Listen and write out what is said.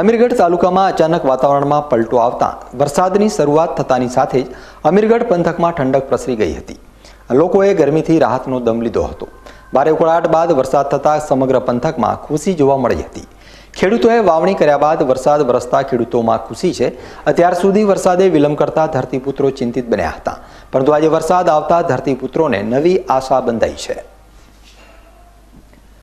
અમીરગઢ તાલુકામાં અચાનક વાતાવરણમાં પલટો આવતા વરસાદની શરૂઆત થતાની સાથે જ અમીરગઢ પંથકમાં ઠંડક પ્રસરી ગઈ હતી. લોકોએ ગરમીથી રાહતનો દમ લીધો હતો. ભારે ઉકળાટ બાદ વરસાદ થતાં સમગ્ર પંથકમાં ખુશી જોવા મળી હતી. ખેડૂતોએ વાવણી કર્યા બાદ વરસાદ વરસતા ખેડૂતોમાં ખુશી છે. અત્યાર સુધી વરસાદે વિલંબ કરતા ધરતીપુત્રો ચિંતિત બન્યા હતા. પરંતુ આજે વરસાદ આવતા ધરતીપુત્રોને નવી આશા બંધાઈ છે.